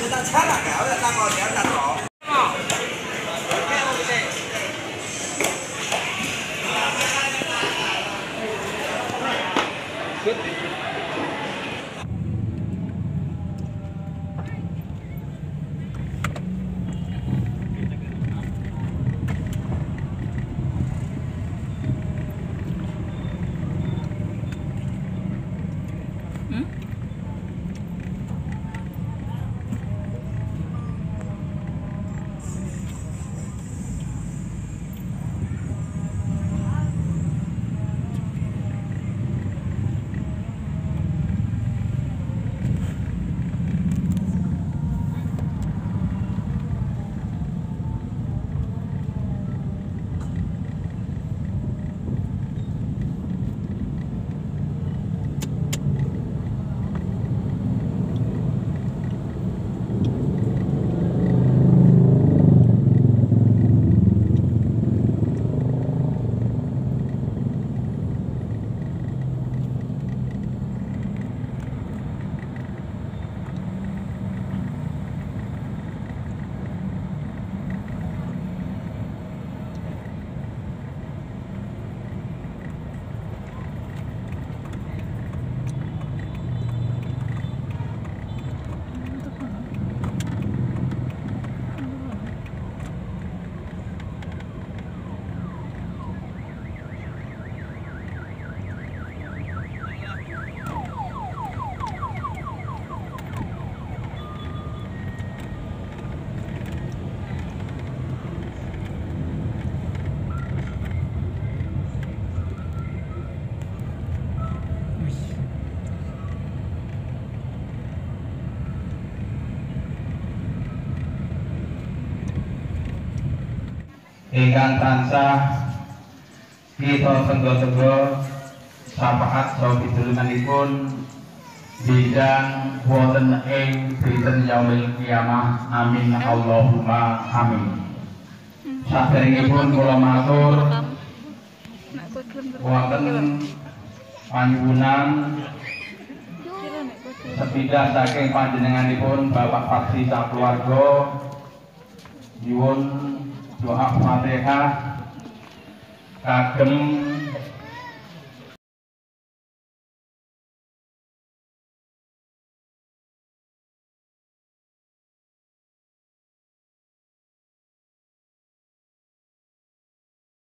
Người ta xác nhận. Ingkang tansah kita tenggo-tenggo syafaat saha pitulunganipun bidang wonten ing dinten yaumil kiamah. Amin. Allahumma amin. Saderengipun kula matur wonten panyuwunan sepidah saking panjenenganipun Bapak Paksi sak keluarga nyuwun doa Fatihah kagem